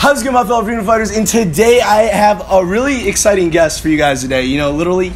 How's it going, my fellow freedom fighters? And today I have a really exciting guest for you guys today. You know, literally,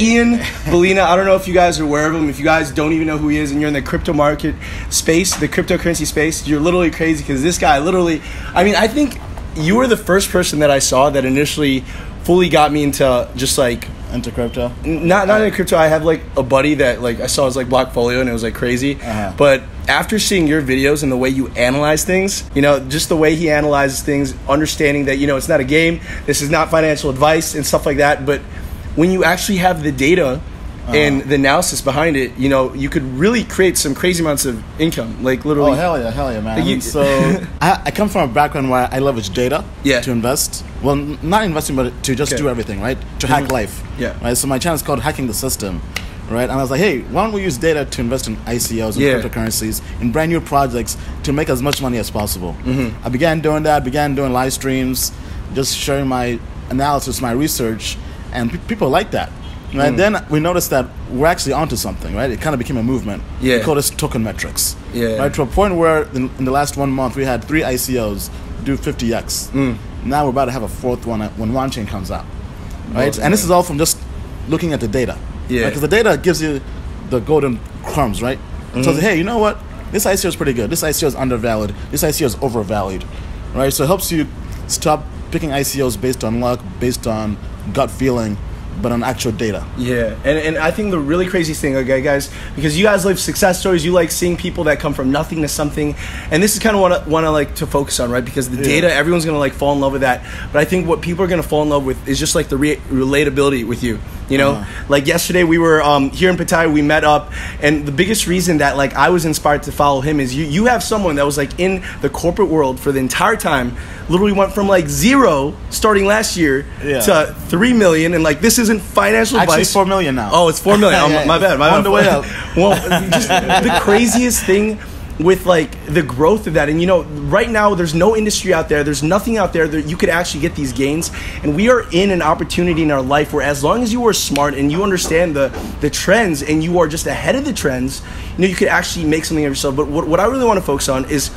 Ian Balina. I don't know if you guys are aware of him. If you guys don't even know who he is and you're in the crypto market space, the cryptocurrency space, you're literally crazy because this guy literally, I mean, I think you were the first person that I saw that initially fully got me into just like into crypto. not not in crypto. I have like a buddy that like I saw his like Blockfolio and it was like crazy. Uh-huh. But after seeing your videos and the way you analyze things, you know, just the way he analyzes things, understanding that you know it's not a game, this is not financial advice and stuff like that. But when you actually have the data. And the analysis behind it, you know, you could really create some crazy amounts of income, like literally. Oh hell yeah, hell yeah, man! You- so I, I come from a background where I leverage data Yeah. to invest. Well, not investing, but to just Okay. do everything, right? To hack Mhm. life. Yeah. Right. So my channel is called Hacking the System, right? And I was like, hey, why don't we use data to invest in ICOs and Yeah. cryptocurrencies in brand new projects to make as much money as possible? Mm-hmm. I began doing that. Began doing live streams, just sharing my analysis, my research, and pe- people like that. Right. Mm. Then we noticed that we're actually onto something, right? It kind of became a movement. Yeah. We call this token metrics. Yeah. Right. To a point where in, in the last one month we had three ICOs do 50x. Mm. Now we're about to have a fourth one at- Wanchain comes out. Right. And this is all from just looking at the data. Yeah. Because the data gives you the golden crumbs, right? Mm-hmm. So hey, you know what? This ICO is pretty good. This ICO is undervalued. This ICO is overvalued. Right. So it helps you stop picking ICOs based on luck, based on gut feeling, but on actual data. Yeah, and, and I think the really crazy thing, okay, guys, because you guys live success stories, you like seeing people that come from nothing to something, and this is kind of what I want to like to focus on, right? Because the Yeah. data, everyone's gonna like fall in love with that, but I think what people are gonna fall in love with is just like the re- relatability with you. You know, Uh-huh. like yesterday we were um, here in Pattaya, we met up, and the biggest reason that like I was inspired to follow him is you you have someone that was like in the corporate world for the entire time, literally went from like zero starting last year Yeah. to three million, and like this isn't financial Actually, advice. four million now. Oh, it's four million. Oh, Yeah, my bad. My on bad. the way up. Well, just the craziest thing with like the growth of that, and you know, right now there's no industry out there. There's nothing out there that you could actually get these gains, and we are in an opportunity in our life where, as long as you are smart and you understand the the trends and you are just ahead of the trends, you know, you could actually make something of yourself. But what, what I really want to focus on is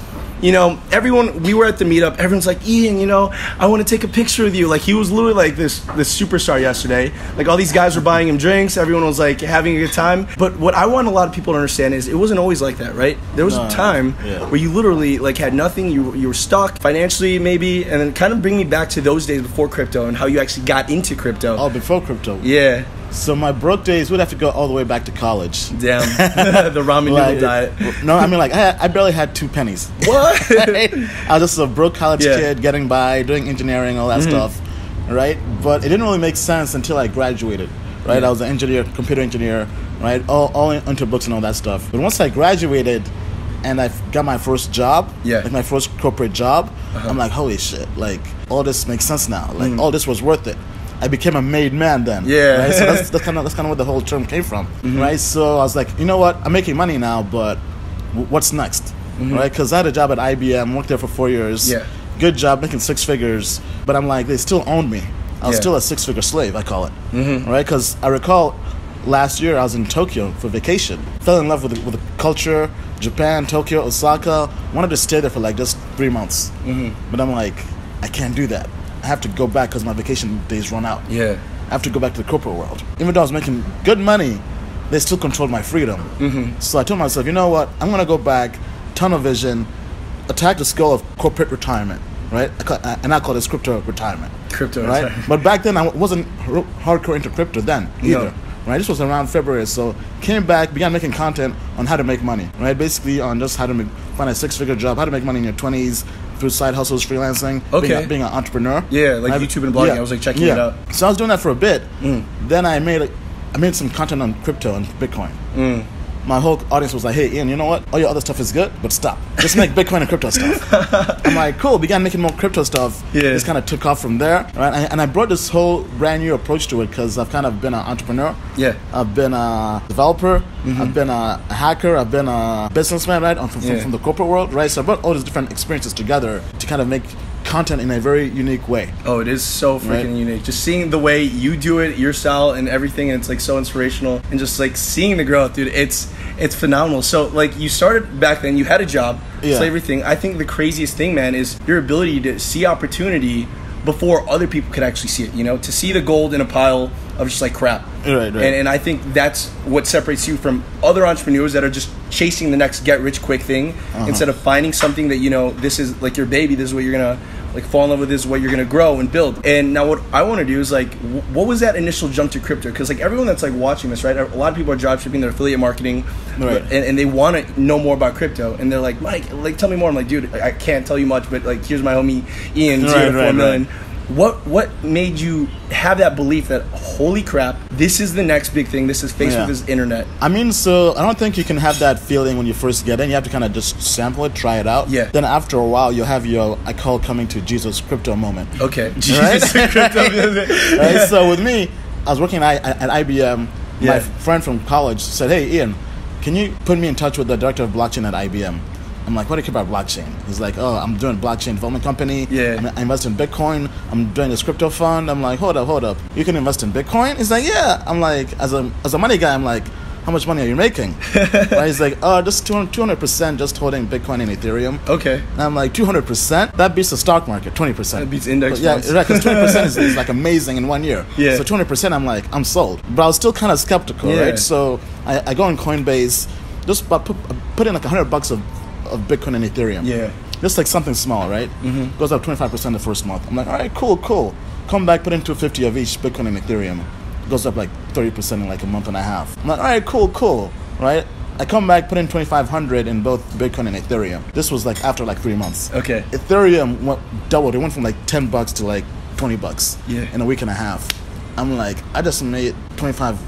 you know, everyone we were at the meetup, everyone's like, Ian, you know, I want to take a picture with you. Like he was literally like this this superstar yesterday. Like all these guys were buying him drinks, everyone was like having a good time. But what I want a lot of people to understand is it wasn't always like that, right? There was a time Yeah. where you literally like had nothing, you you were stuck financially maybe, and then kind of bring me back to those days before crypto and how you actually got into crypto. Oh, before crypto. Yeah. So my broke days would have to go all the way back to college. Damn. the ramen noodle diet. No, I mean like I, I barely had two pennies. What? I was just a broke college Yeah. kid getting by, doing engineering, all that stuff, right? But it didn't really make sense until I graduated, right? Yeah. I was an engineer, computer engineer, right? All, all into books and all that stuff. But once I graduated and I got my first job, Yeah. like my first corporate job, Uh-huh. I'm like, holy shit, like all this makes sense now. Like all this was worth it. I became a made man then. Yeah. Mm-hmm. Right? So that's, that's kind of that's kind of where the whole term came from, right? So I was like, you know what? I'm making money now, but w- what's next, right? Because I had a job at IBM, worked there for four years. Mm-hmm. Yeah. Good job, making six figures. But I'm like, they still owned me. I was Yeah. still a six-figure slave, I call it, mm-hmm. right? Because I recall last year I was in Tokyo for vacation. Fell in love with the, with the culture, Japan, Tokyo, Osaka. Wanted to stay there for like just three months. Mm-hmm. But I'm like, I can't do that. I have to go back because my vacation days run out. yeah. I have to go back to the corporate world. Even though I was making good money, they still controlled my freedom. Mm-hmm. So I told myself, you know what? I'm gonna go back, tunnel vision, attack the skull of corporate retirement, right? And I call this crypto retirement. Crypto right? retirement. But back then I wasn't hardcore into crypto then either. No. Right, this was around February, so came back, began making content on how to make money. Right, basically on just how to make, find a six-figure job, how to make money in your twenties through side hustles, freelancing, being, Okay. a, being an entrepreneur. Yeah, like YouTube and blogging. I was, like, checking it out. So I was doing that for a bit. Mm. Then I made I made some content on crypto and Bitcoin. Mm. My whole audience was like, "Hey, Ian, you know what? All your other stuff is good, but stop. Just make Bitcoin and crypto stuff." I'm like, "Cool." Began making more crypto stuff. Yeah. Just kind of took off from there, right? And, I brought this whole brand new approach to it because I've kind of been an entrepreneur. Yeah. I've been a developer. Mm-hmm. I've been a hacker. I've been a businessman, right? From, from, Yeah. from the corporate world, right? So I brought all these different experiences together to kind of make content in a very unique way. Oh, it is so freaking Right. unique. Just seeing the way you do it, your style and everything, and it's like so inspirational. And just like seeing the growth, dude. It's It's phenomenal. So, like, you started back then. You had a job, Yeah. slavery thing. I think the craziest thing, man, is your ability to see opportunity before other people could actually see it. You know, to see the gold in a pile of just like crap. Right, right. And, and I think that's what separates you from other entrepreneurs that are just chasing the next get rich quick thing Uh-huh. instead of finding something that you know this is like your baby. This is what you're gonna like fall in love with. This is what you're gonna grow and build. And now what I want to do is like, wh- what was that initial jump to crypto? Because like everyone that's like watching this, right? A lot of people are drop shipping, their affiliate marketing, Right. and, and they want to know more about crypto. And they're like, Mike, like tell me more. I'm like, dude, I can't tell you much, but like here's my homie Ian, Right, zero to four right, million. right. What what made you have that belief that holy crap, this is the next big thing. This is Facebook, Yeah. this is internet. I mean, so I don't think you can have that feeling when you first get in. You have to kind of just sample it, try it out. Yeah. Then after a while, you'll have your I call coming to Jesus crypto moment. Okay, Right? Crypto. right? So with me, I was working at, at IBM. Yeah. My friend from college said, "Hey, Ian, can you put me in touch with the director of blockchain at IBM?" I'm like, "What do you care about blockchain?" He's like, "Oh, I'm doing blockchain development company. Yeah. I'm, I invest in Bitcoin. I'm doing this crypto fund." I'm like, "Hold up, hold up. You can invest in Bitcoin?" He's like, "Yeah." I'm like, as a as a money guy, I'm like. How much money are you making? right? He's like, oh, just 200 percent, just holding Bitcoin and Ethereum. Okay. And I'm like, 200 percent? That beats the stock market, 20 percent. That beats index Yeah, funds. right. Because 20 percent is, is like amazing in one year. Yeah. So 20 percent, I'm like, I'm sold. But I was still kind of skeptical, Yeah. right? So I, I go on Coinbase, just put, put in like 100 bucks of, of Bitcoin and Ethereum. Yeah. Just like something small, right? Mm-hmm. Goes up 25 percent the first month. I'm like, all right, cool, cool. Come back, put in 250 of each Bitcoin and Ethereum. Goes up like 30 percent in like a month and a half. I'm like, all right, cool, cool, right? I come back, put in 2,500 in both Bitcoin and Ethereum. This was like after like three months. Okay. Ethereum went, doubled. It went from like 10 bucks to like 20 bucks Yeah. in a week and a half. I'm like, I just made 25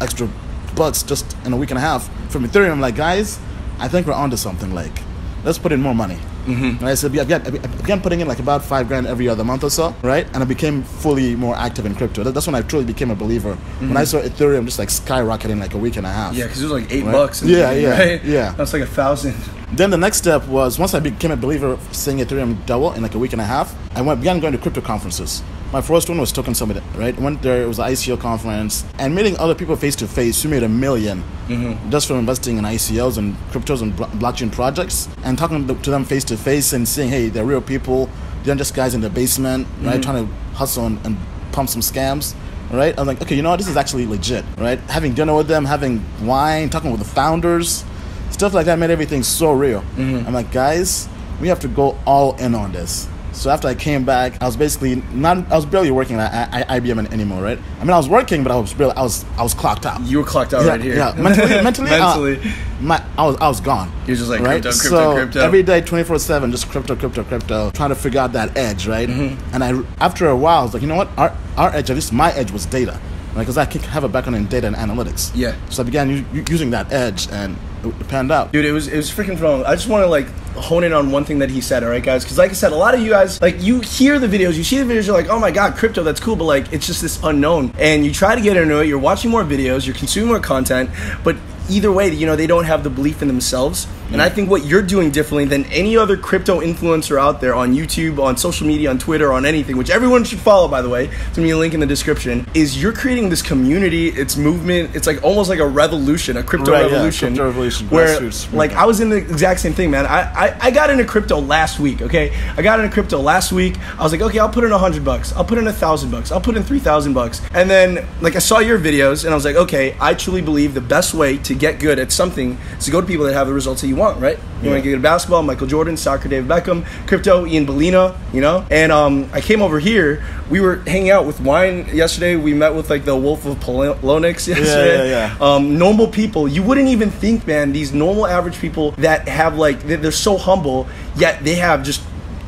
extra bucks just in a week and a half from Ethereum. I'm like, guys, I think we're onto something. Like, let's put in more money. Mm-hmm. And I said, yeah, I began, I began putting in like about five grand every other month or so, right? And I became fully more active in crypto. That's when I truly became a believer. When I saw Ethereum just like skyrocketing like a week and a half. Yeah, because it was like eight Right. bucks. Yeah, yeah, right? yeah. That's like a thousand. Then the next step was once I became a believer of seeing Ethereum double in like a week and a half, I went began going to crypto conferences. My first one was Token Summit, right? Went there, it was an ICO conference, and meeting other people face to face we made a 1000000 mm-hmm. just from investing in ICOs and cryptos and blockchain projects, and talking to them face to face and seeing, hey, they're real people, they're not just guys in the basement, right? Mm-hmm. Trying to hustle and, and pump some scams. Right, I'm like, okay, you know what? This is actually legit, right? Having dinner with them, having wine, talking with the founders, stuff like that made everything so real. Mm-hmm. I'm like, guys, we have to go all in on this. So after I came back, I was basically not. I was barely working at I- I- IBM anymore, right? I mean, I was working, but I was barely. I was, I was clocked out. You were clocked out yeah, right here. yeah. Mentally, mentally, uh, Mentally. my, I was, I was gone. You're just like, right? crypto, crypto, so crypto. every day, twenty four seven, just crypto, crypto, crypto, trying to figure out that edge, right? Mm-hmm. And I, after a while, I was like, you know what? Our, our edge, at least my edge, was data, right? Because I have a background in data and analytics. Yeah. So I began u- using that edge, and it panned out. Dude, it was it was freaking phenomenal. I just want to like hone in on one thing that he said, all right, guys? Because like I said, a lot of you guys like you hear the videos, you see the videos, you're like, oh my god, crypto, that's cool, but like it's just this unknown, and you try to get into it. You're watching more videos, you're consuming more content, but either way, you know they don't have the belief in themselves. And I think what you're doing differently than any other crypto influencer out there on YouTube, on social media, on Twitter, on anything, which everyone should follow, by the way. Gonna be a link in the description. Is you're creating this community, it's movement, it's like almost like a revolution, a crypto Right, yeah, revolution, crypto revolution, where grassroots like I was in the exact same thing, man. I, I, I got into crypto last week, okay? I got into crypto last week. I was like, okay, I'll put in a hundred bucks. I'll put in a thousand bucks. I'll put in three thousand bucks. And then like I saw your videos and I was like, okay, I truly believe the best way to get good at something is to go to people that have the results that you want, right? You want to get good at basketball, Michael Jordan, soccer, David Beckham, crypto, Ian Balina, you know? And um, I came over here. We were hanging out with wine yesterday. We met with like the Wolf of Poloniex yesterday. yeah, yeah. Um, normal people. You wouldn't even think, man, these normal average people that have like, they're so humble, yet they have just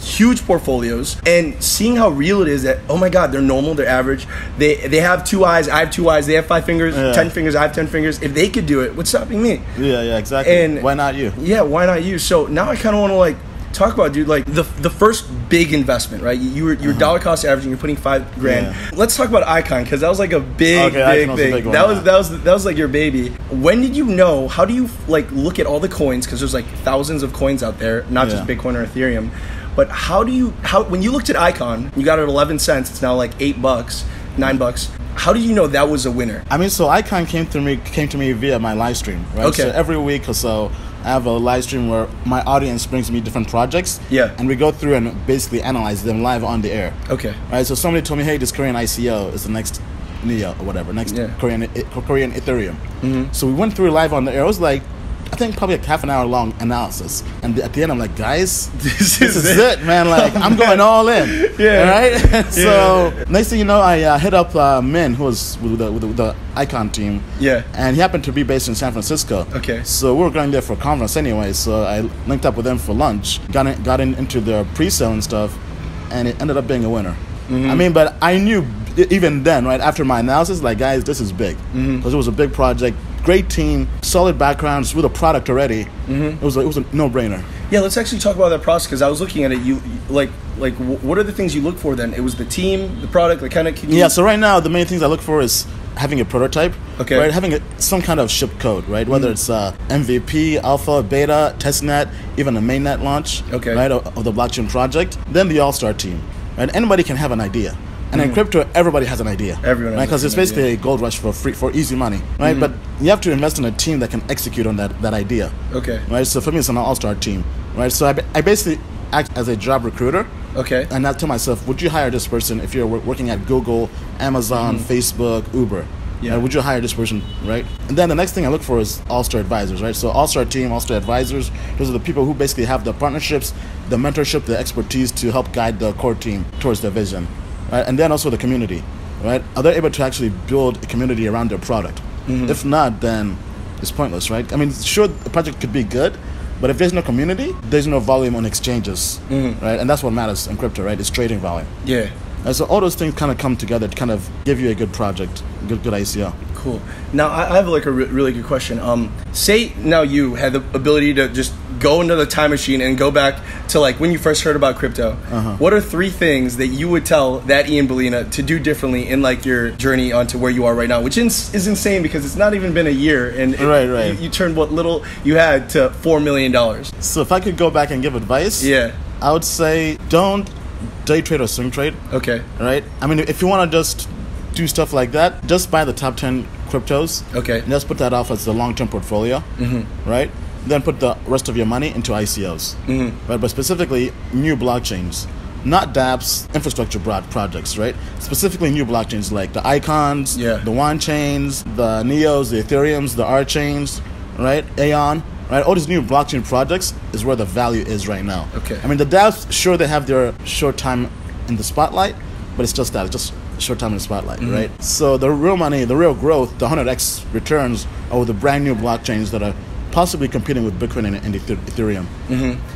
huge portfolios and seeing how real it is that oh my god they're normal they're average they they have two eyes i have two eyes they have five fingers Yeah. ten fingers i have ten fingers if they could do it what's stopping me Yeah, yeah, exactly. And- Why not you? yeah why not you so now i kind of want to like talk about dude like the the first big investment right you, were you were dollar cost averaging you're putting five grand Uh-huh. Yeah. let's talk about icon because that was like a big Okay, big a big one, that was yeah. that was that was like your baby when did you know how do you like look at all the coins because there's like thousands of coins out there not just bitcoin or ethereum but how do you how when you looked at icon you got it at 11 cents it's now like 8 bucks 9 bucks how do you know that was a winner? I mean, so Icon came to me came to me via my live stream, right? Okay. So every week or so, I have a live stream where my audience brings me different projects. Yeah. And we go through and basically analyze them live on the air. Okay. Right. So somebody told me, hey, this Korean ICO is the next Neo or whatever, next Yeah. Korean Korean Ethereum. Mm-hmm. So we went through live on the air. It was like. I think probably like half an hour long analysis, and at the end I'm like, guys, This, this is it, man. Like I'm going all in. Yeah. Right. so next thing you know, I uh, hit up uh, Min, who was with the, with the, with the Icon team. Yeah. And he happened to be based in San Francisco. Okay. So we were going there for a conference anyway. So I linked up with them for lunch. Got in, got in, into their pre-sale and stuff, and it ended up being a winner. Mm-hmm. I mean, but I knew even then, right after my analysis, like guys, this is big because Mm-hmm. it was a big project, great team, solid backgrounds with a product already. Mm-hmm. It was a, it was a no-brainer. Yeah, let's actually talk about that process because I was looking at it. You like like what are the things you look for then? It was the team, the product, like kind of. You, Yeah, so right now the main things I look for is having a prototype, Okay. Mm. right? Having a, some kind of ship code, right? Whether it's uh, MVP, alpha, beta, testnet, even a mainnet launch, Okay. right, of, of the blockchain project. Then the all-star team, right? Anybody can have an idea. And in crypto, everybody has an idea. Mm. Everyone right? Because it's basically a gold rush for free, for easy money, right? Mm-hmm. But you have to invest in a team that can execute on that, that idea Okay. right? So for me, it's an all-star team, right? So I, I basically act as a job recruiter, Okay. and I tell myself, would you hire this person if you're working at Google, Amazon, Facebook, Uber? Yeah. Would you hire this person, right? And then the next thing I look for is all-star advisors, right? So all-star team, all-star advisors. Those are the people who basically have the partnerships, the mentorship, the expertise to help guide the core team towards their vision, right? And then also the community, right? Are they able to actually build a community around their product? Mm-hmm. If not, then it's pointless, right? I mean, sure, the project could be good, but if there's no community, there's no volume on exchanges, Mm-hmm. right? And that's what matters in crypto, right? It's trading volume. Yeah. And so all those things kind of come together to kind of give you a good project, good good ICO. Cool. Now I have like a re- really good question. Um, say now you had the ability to just go into the time machine and go back to like when you first heard about crypto. Uh-huh. What are three things that you would tell that Ian Balina to do differently in like your journey onto where you are right now? Which is, is insane because it's not even been a year and it- Right, right. You, you turned what little you had to four million dollars. So if I could go back and give advice, Yeah. I would say don't day trade or swing trade, Okay. right? I mean, if you want to just do stuff like that, just buy the top 10 cryptos. Okay. And just put that off as the long-term portfolio, mm-hmm. right? Then put the rest of your money into ICOs, mm-hmm. right? But specifically new blockchains, not dApps, infrastructure broad projects, right? Specifically new blockchains like the Icons, Yeah. the Wanchains, the Neos, the Ethereums, the RChains, right? Aion, right? All these new blockchain projects is where the value is right now. Okay. I mean, the dApps, sure, they have their short time in the spotlight, but it's just that, it's just short time in the spotlight, Mm-hmm. right? So the real money, the real growth, the 100x returns are with the brand new blockchains that are possibly competing with Bitcoin and, and Ether- Ethereum.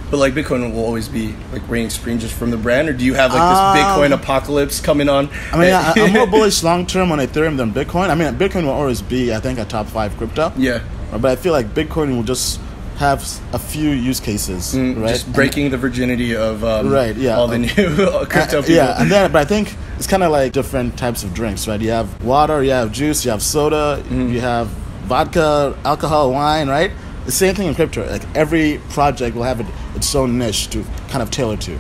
But like Bitcoin will always be like reigning supreme just from the brand, or do you have like this Um, Bitcoin apocalypse coming on? I mean, I, I'm more bullish long term on Ethereum than Bitcoin. I mean, Bitcoin will always be, I think, a top five crypto. Yeah. But I feel like Bitcoin will just have a few use cases, right? Mm, Just And- breaking the virginity of um, Right, yeah. all the Um, new crypto Uh, people. Yeah, and then but I think it's kind of like different types of drinks, right? You have water, you have juice, you have soda, Mm-hmm. you have vodka, alcohol, wine, right? The same thing in crypto. Like every project will have it, its own niche to kind of tailor to,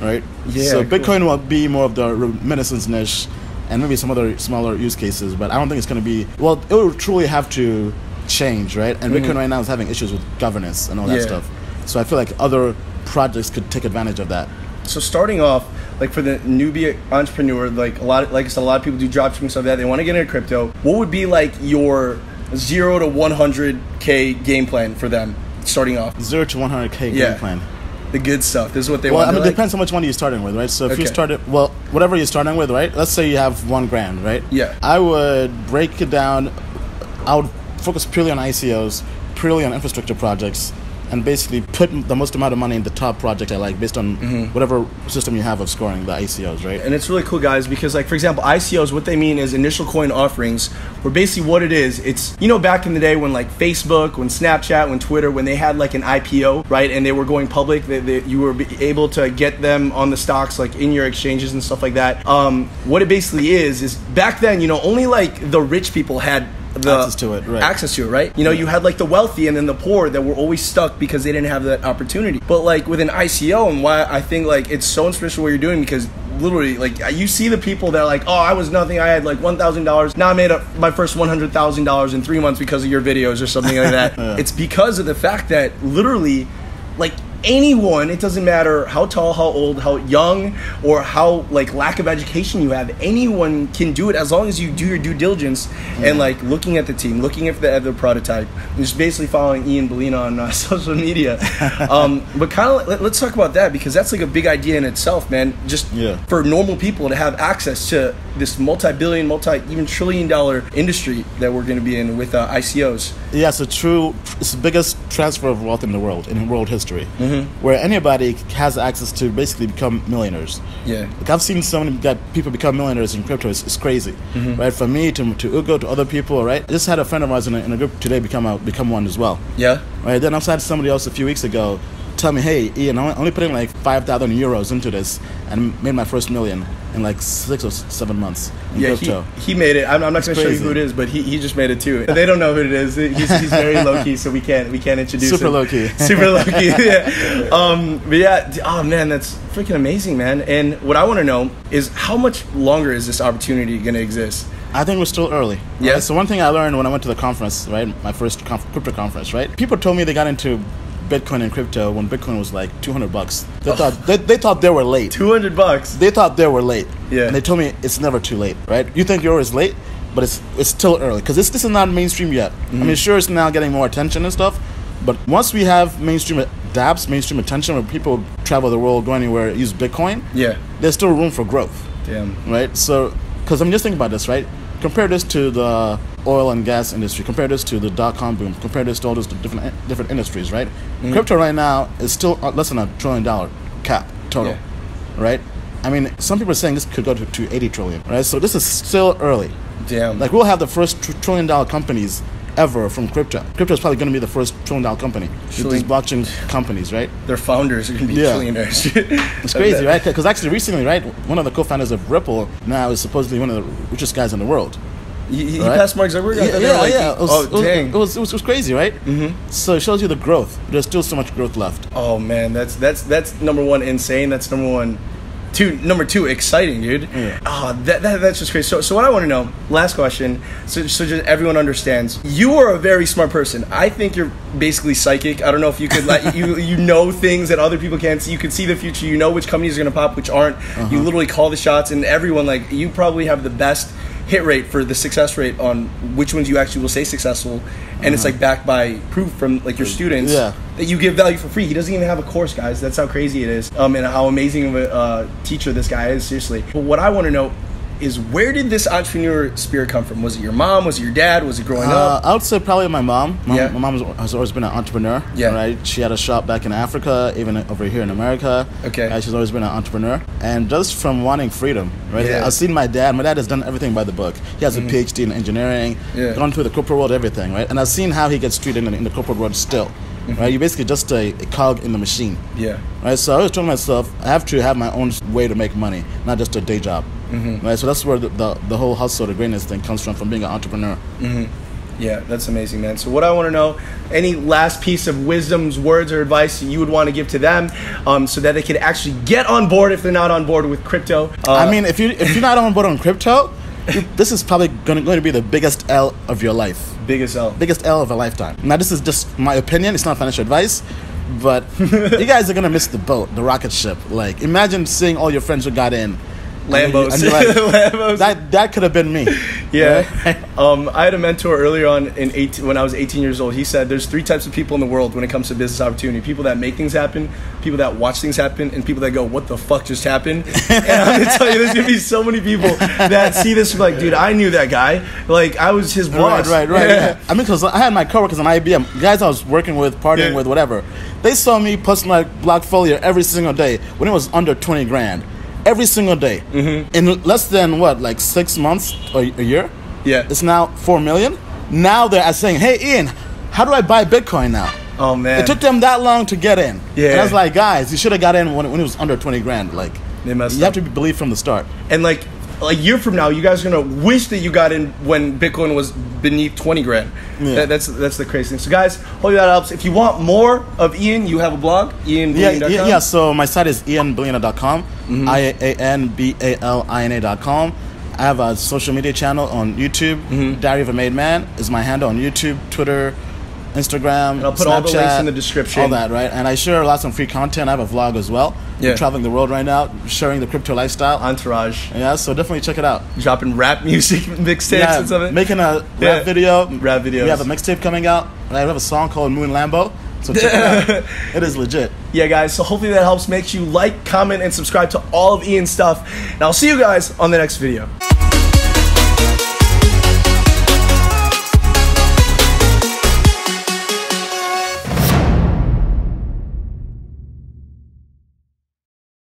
right? Yeah, So cool. Bitcoin will be more of the reminiscence niche, and maybe some other smaller use cases. But I don't think it's going to be. Well, it will truly have to change, right? And Bitcoin mm. right now is having issues with governance and all that. Yeah. stuff. So I feel like other projects could take advantage of that. So starting off, like for the newbie entrepreneur, like a lot, of, like I said, a lot of people do dropshipping stuff like that. They want to get into crypto. What would be like your zero to one hundred k game plan for them starting off? Zero to 100k Yeah. game plan. The good stuff. This is what they Well, want. I mean, it depends how much money you're starting with, right? So if you started, well, whatever you're starting with, right? Let's say you have one grand, right? Yeah. I would break it down. I would focus purely on ICOs, purely on infrastructure projects, and basically put the most amount of money in the top project I like based on Mm-hmm. whatever system you have of scoring the ICOs, right? and it's really cool guys because like for example icos what they mean is initial coin offerings where basically what it is it's you know back in the day when like facebook when snapchat when twitter when they had like an ipo right and they were going public they, they, you were able to get them on the stocks like in your exchanges and stuff like that um, what it basically is is back then you know only like the rich people had the Access to it, right. access to it, right? You know, you had like the wealthy and then the poor that were always stuck because they didn't have that opportunity. But like with an ICO and why I think like it's so inspirational what you're doing because literally like you see the people that are like, oh, I was nothing. I had like one thousand dollars. Now I made up my first one hundred thousand dollars in three months because of your videos or something like that. It's because of the fact that literally, like anyone it doesn't matter how tall how old how young or how like lack of education you have anyone can do it as long as you do your due diligence and like looking at the team looking at the, the prototype and just basically following ian Balina on uh, social media. Um, but kind of let, us talk about that because that's like a big idea in itself man. Just Yeah. for normal people to have access to this multi-billion multi even trillion dollar industry that we're going to be in with uh, icos Yeah, it's a true, it's the biggest transfer of wealth in the world, in world history, Mm-hmm. Where anybody has access to basically become millionaires. Yeah. Like I've seen so many that people become millionaires in crypto. It's, it's crazy, Mm-hmm. right? From me to, to Ugo to other people, right? I just had a friend of ours in a, in a group today become a, become one as well, yeah right? Then I also had somebody else a few weeks ago tell me, hey, Ian, I'm only putting like five thousand euros into this and made my first million in like six or seven months in Yeah, crypto. he, he made it. I'm, I'm not going to show you who it is, but he, he just made it too. They don't know who it is. He's, he's very low key, so we can't we can't introduce Super him. low key. Super low key. Yeah. Um, but yeah, oh man, that's freaking amazing, man. And what I want to know is how much longer is this opportunity going to exist? I think we're still early. Yeah. Right? So one thing I learned when I went to the conference, right, my first conf- crypto conference, right, people told me they got into Bitcoin and crypto when Bitcoin was like 200 bucks. They thought they, they thought they were late. Two hundred bucks. They thought they were late. Yeah. And they told me it's never too late, right? You think you're is late, but it's it's still early because this this is not mainstream yet. I Mm-hmm. mean, sure, it's now getting more attention and stuff, but once we have mainstream dApps, mainstream attention, where people travel the world, go anywhere, use Bitcoin, Yeah. there's still room for growth Damn. right? So, because I'm just thinking about this, right? Compare this to the oil and gas industry. Compare this to the dot com boom. Compare this to all those different different industries, right? Mm-hmm. Crypto right now is still uh, less than a trillion dollar cap total, Yeah. right? I mean, some people are saying this could go to, to 80 trillion, right? So this is still early. Damn. Like we'll have the first tr- trillion dollar companies ever from crypto. Crypto is probably going to be the first trillion dollar company. These blockchain companies, right? their founders are going to be Yeah. trillionaires. It's crazy, right? Because actually, recently, right, one of the co-founders of Ripple now is supposedly one of the richest guys in the world. He, he Right? passed Mark Zuckerberg. They were like- It was, oh it was, dang. It was, it was, it was crazy, right? Mm-hmm. So it shows you the growth. There's still so much growth left. Oh man, that's that's that's number one insane. That's number one. Two number two exciting, dude. Yeah. Oh, that, that that's just crazy. So so what I want to know. Last question. So so just everyone understands. You are a very smart person. I think you're basically psychic. I don't know if you could like you you know things that other people can't see. You can see the future. You know which companies are gonna pop, which aren't. Uh-huh. You literally call the shots, and everyone like you probably have the best hit rate for the success rate on which ones you actually will say successful and it's like backed by proof from like your students. Yeah. that you give value for free. He doesn't even have a course, guys. That's how crazy it is, um, and how amazing of a uh, teacher this guy is. Seriously. But what I want to know is where did this entrepreneur spirit come from? Was it your mom? Was it your dad? Was it growing Uh, up? I would say probably my mom. My, Yeah. my mom has always been an entrepreneur. Yeah. Right. She had a shop back in Africa, even over here in America. Okay. Uh, she's always been an entrepreneur, and just from wanting freedom, right? Yeah. I've seen my dad. My dad has done everything by the book. He has a PhD in engineering. Mm-hmm. Yeah. Gone through the corporate world, everything, right? And I've seen how he gets treated in, the- in the corporate world still. Mm-hmm. Right. You're basically just a, a cog in the machine. yeah. Right, so I was telling myself I have to have my own way to make money, not just a day job. Mm-hmm. Right, so that's where the, the, the whole hustle, the greatness thing comes from, from being an entrepreneur. Yeah, that's amazing, man. So, what I want to know, any last piece of wisdoms, words, or advice you would want to give to them, um, so that they could actually get on board if they're not on board with crypto. Uh, I mean, if you if you're not on board on crypto, this is probably going to, going to be the biggest L of your life, biggest L. biggest L of a lifetime. Now, this is just my opinion; it's not financial advice. But you guys are gonna miss the boat, the rocket ship. Like, imagine seeing all your friends who got in, Lambos. and you're like, Lambos. that that could have been me. Yeah. Right? Um, I had a mentor earlier on in 18, when I was 18 years old. He said there's three types of people in the world when it comes to business opportunity people that make things happen, people that watch things happen, and people that go, What the fuck just happened? and I'm going to tell you, there's going to be so many people that see this and be like, Dude, I knew that guy. Like, I was his boss. Right, right, right. Yeah. Yeah. I mean, because I had my coworkers on IBM, guys I was working with, partying Yeah. with, whatever. They saw me posting like Blockfolio every single day when it was under 20 grand. Every single day. Mm-hmm. In less than what, like six months or a year? Yeah. It's now 4 million. Now they're saying, hey, Ian, how do I buy Bitcoin now? Oh, man. It took them that long to get in. Yeah. And I was like, guys, you should have got in when, when it was under 20 grand. Like, They messed you up. have to believe from the start. and like a year from now, you guys are gonna wish that you got in when Bitcoin was beneath twenty grand. Yeah. That, that's that's the crazy thing. So, guys, hope that helps. If you want more of Ian, you have a blog, Yeah, ianbalina.com. yeah, yeah. So my site is ianbalina.com, Mm-hmm. I A N B A L I N A.com. I have a social media channel on YouTube. Mm-hmm. Diary of a Made Man is my handle on YouTube, Twitter, Instagram. I'll put Snapchat, all the links in the description. All that, right? And I share lots of free content. I have a vlog as well. Yeah. I'm traveling the world right now, sharing the crypto lifestyle. Entourage, yeah, so definitely check it out. dropping rap music mixtapes Yeah, and stuff. making a rap Yeah. video. Rap videos. We have a mixtape coming out. And I have a song called Moon Lambo. So check it out. It is legit. yeah, guys. So hopefully that helps. Make sure you like, comment, and subscribe to all of Ian's stuff. And I'll see you guys on the next video.